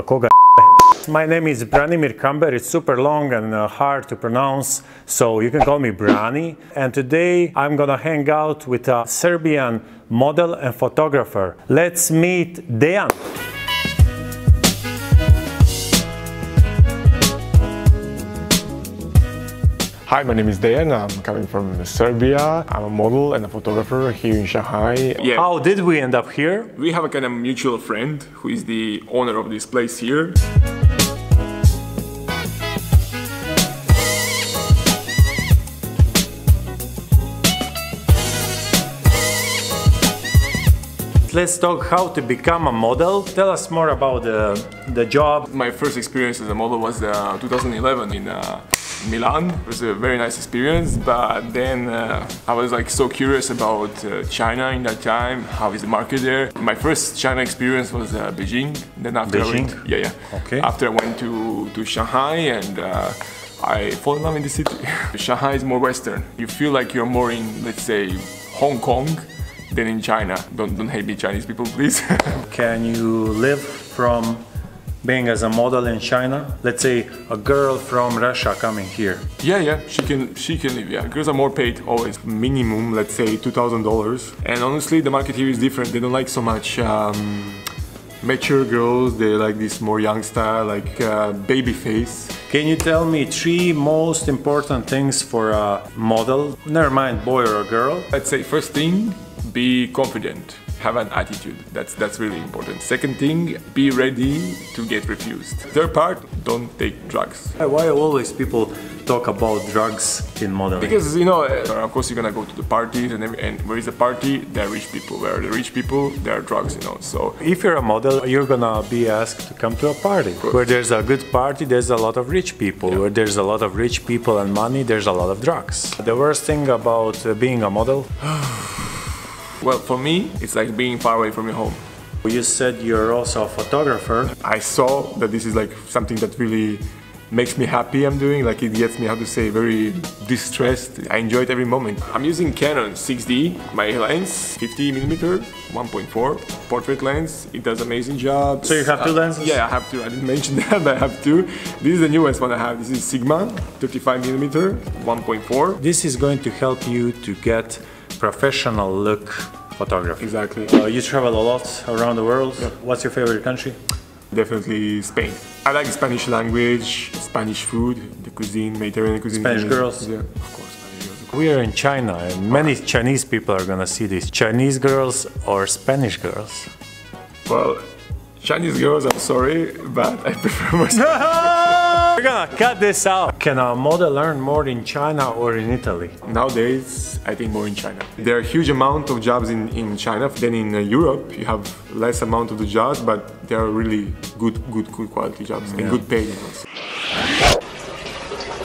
Pa koga My name is Branimir Kamber. It's super long and uh, hard to pronounce, so you can call me Brani. And today I'm gonna hang out with a Serbian model and photographer. Let's meet Dejan. Hi, my name is Dejan. I'm coming from Serbia. I'm a model and a photographer here in Shanghai. Yeah, How did we end up here? we have a kind of mutual friend who is the owner of this place here. Let's talk how to become a model. Tell us more about the, the job. My first experience as a model was uh, 2011 in uh, Milan. It was a very nice experience, but then uh, I was like so curious about uh, China in that time. How is the market there? My first China experience was uh, Beijing. Then after I went, yeah, yeah. Okay. After I went to to Shanghai and. Uh, I fall in love in the city. Shanghai is more Western. You feel like you're more in, let's say, Hong Kong than in China. Don't don't hate me, Chinese people, please. Can you live from being as a model in China? Let's say a girl from Russia coming here. Yeah, yeah, she can she can live. Yeah, girls are more paid always. Minimum, let's say two thousand dollars. And honestly, the market here is different. They don't like so much um, mature girls. They like this more young style, like uh, baby face. Can you tell me three most important things for a model? Never mind boy or a girl. Let's say first thing, be confident. Have an attitude. That's that's really important. Second thing, be ready to get refused. Third part, don't take drugs. Why always people talk about drugs in modeling? Because you know, uh, of course, you're gonna go to the parties, and, every, and where is the party? There are rich people. Where are the rich people? There are drugs. You know, so if you're a model, you're gonna be asked to come to a party. Where there's a good party, there's a lot of rich people. Where there's a lot of rich people and money, there's a lot of drugs. The worst thing about uh, being a model, Well, for me, it's like being far away from your home. you said you're also a photographer. I saw that this is like something that really makes me happy I'm doing, like it gets me, how to say, very distressed. I enjoy it every moment. I'm using Canon 6D, my lens, 50 millimeter, 1.4 portrait lens. It does amazing job. So you have two Uh, lenses? Yeah, I have two. I didn't mention that, but I have two. This is the newest one I have. This is Sigma, 35 millimeter, 1.4. This is going to help you to get professional look photography. Exactly. Uh, you travel a lot around the world. What's your favorite country? Definitely Spain. I like Spanish language, Spanish food, the cuisine, Mediterranean cuisine. Spanish here. girls? Yeah, of course, We are in China and many Chinese people are gonna see this. Chinese girls or Spanish girls? Well, Chinese girls, I'm sorry, but I prefer more We're gonna cut this out. Can a model earn more in China or in Italy? Nowadays, I think more in China. There are huge amount of jobs in, in China. Then in uh, Europe, you have less amount of the jobs, but they are really good, good, good quality jobs and good paid ones.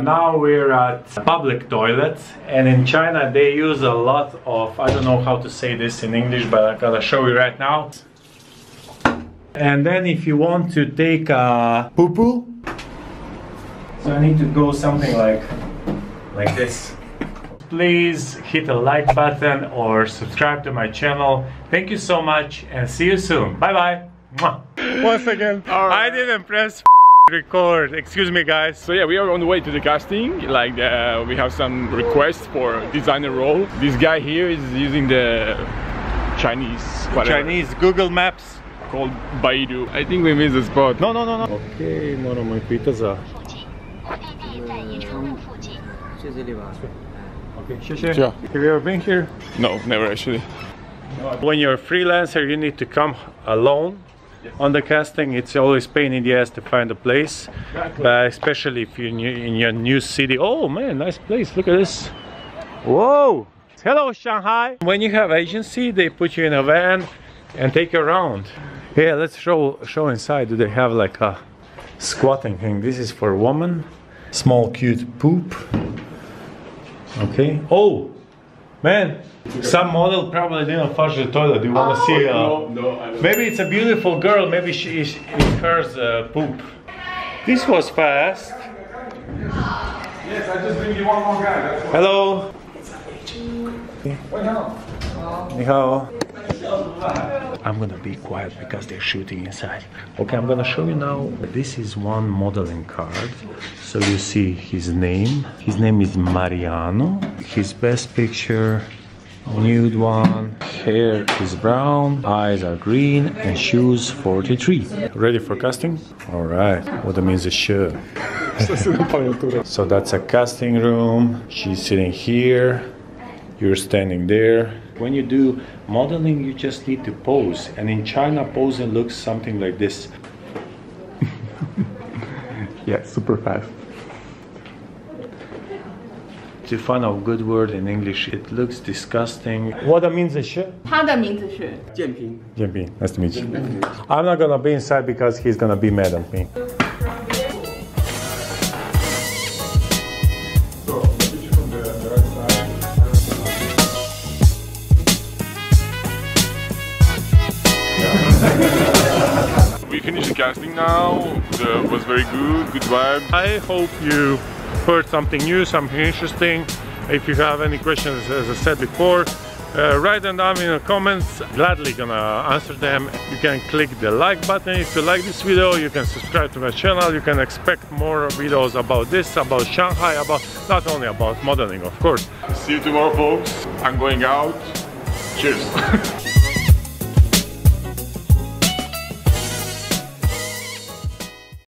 Now we're at public toilet and in China they use a lot of, I don't know how to say this in English, but I'm gonna show you right now. And then if you want to take a poo poo, so I need to go something like, like this. Please hit the like button or subscribe to my channel. Thank you so much and see you soon. Bye bye. Once again, I didn't press record. Excuse me guys. So yeah, we are on the way to the casting. Like uh, we have some requests for designer role. This guy here is using the Chinese, whatever, Chinese Google Maps. called Baidu. I think we missed the spot. No, no, no, no. Ok, moramo i pita za... Okay, yeah. Have you ever been here? No, never actually. When you're a freelancer, you need to come alone on the casting. It's always pain in the ass to find a place, exactly. especially if you're in your new city. Oh man, nice place! Look at this. Whoa! Hello, Shanghai. When you have agency, they put you in a van and take you around. Yeah, let's show show inside. Do they have like a squatting thing? This is for women. Small cute poop. Okay. Oh, man. Some model probably didn't flush the toilet. Do you want to see? Uh, no, I don't. Maybe it's a beautiful girl. Maybe she is it's hers uh, poop. This was fast. Yes, I just bring you one more guy. That's Hello. Ni hao. I'm gonna be quiet because they're shooting inside. Okay, I'm gonna show you now. This is one modeling card. So you see his name. His name is Mariano. His best picture nude one. Hair is brown, eyes are green, and shoes 43. Ready for casting? All right. What that means is sure. so that's a casting room. She's sitting here. You're standing there. When you do modeling, you just need to pose. And in China, posing looks something like this. Yeah, super fast. To find a good word in English, it looks disgusting. What that means is shit. 他的名字是 Jianping, nice to meet you. I'm not gonna be inside because he's gonna be mad at me. Finished the casting now. It was very good, good vibe. I hope you heard something new, something interesting. If you have any questions, as I said before, uh, write them down in the comments. Gladly gonna answer them. You can click the like button if you like this video. You can subscribe to my channel. You can expect more videos about this, about Shanghai, about not only about modeling, of course. See you tomorrow, folks. I'm going out. Cheers.